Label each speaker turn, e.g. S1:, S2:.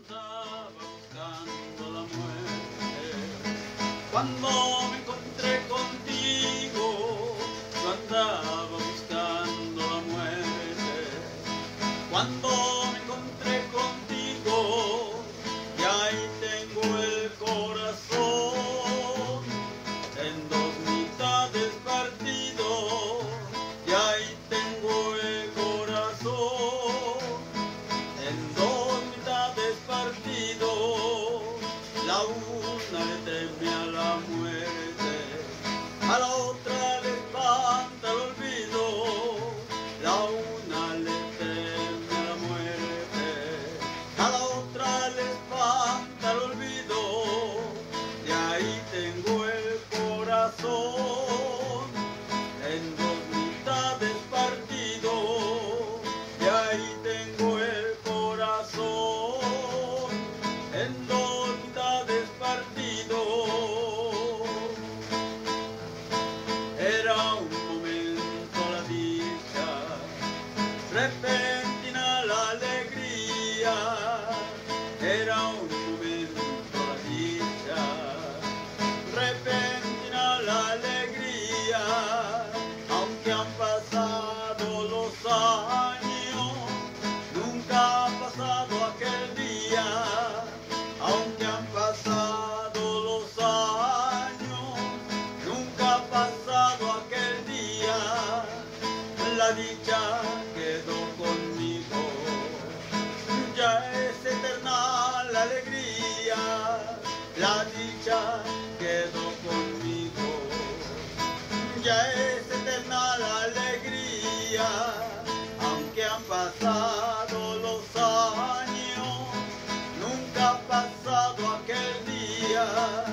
S1: andaba buscando la muerte. Cuando me encontré contigo, yo andaba la una repentina la alegría. Era un momento la dicha, repentina la alegría. Aunque han pasado los años, nunca ha pasado aquel día. Aunque han pasado los años, nunca ha pasado aquel día. La dicha la dicha quedó conmigo. Ya es eterna la alegría, aunque han pasado los años, nunca ha pasado aquel día.